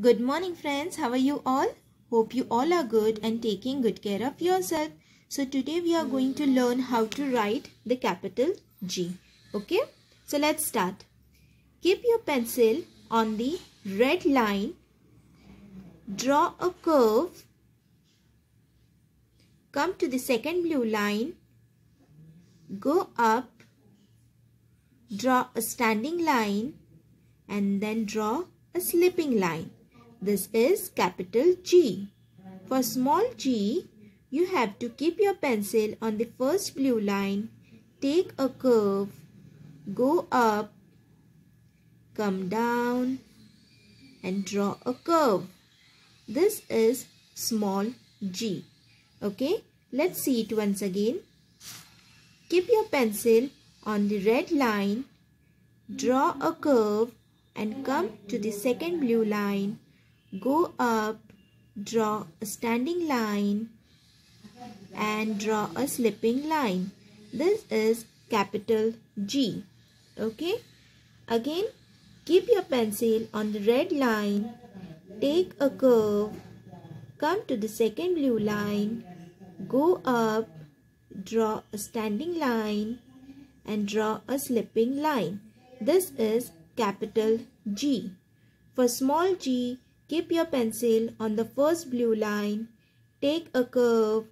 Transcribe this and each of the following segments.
Good morning friends. How are you all? Hope you all are good and taking good care of yourself. So today we are going to learn how to write the capital G. Okay. So let's start. Keep your pencil on the red line. Draw a curve. Come to the second blue line. Go up. Draw a standing line and then draw a slipping line. This is capital G. For small g, you have to keep your pencil on the first blue line, take a curve, go up, come down and draw a curve. This is small g. Okay, let's see it once again. Keep your pencil on the red line, draw a curve and come to the second blue line go up, draw a standing line and draw a slipping line. This is capital G. Okay. Again, keep your pencil on the red line. Take a curve. Come to the second blue line. Go up. Draw a standing line and draw a slipping line. This is capital G. For small g, Keep your pencil on the first blue line. Take a curve.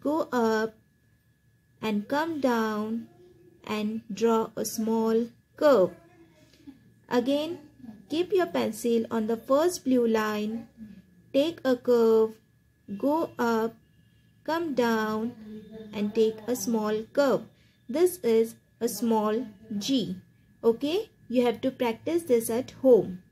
Go up and come down and draw a small curve. Again, keep your pencil on the first blue line. Take a curve. Go up, come down and take a small curve. This is a small g. Okay, you have to practice this at home.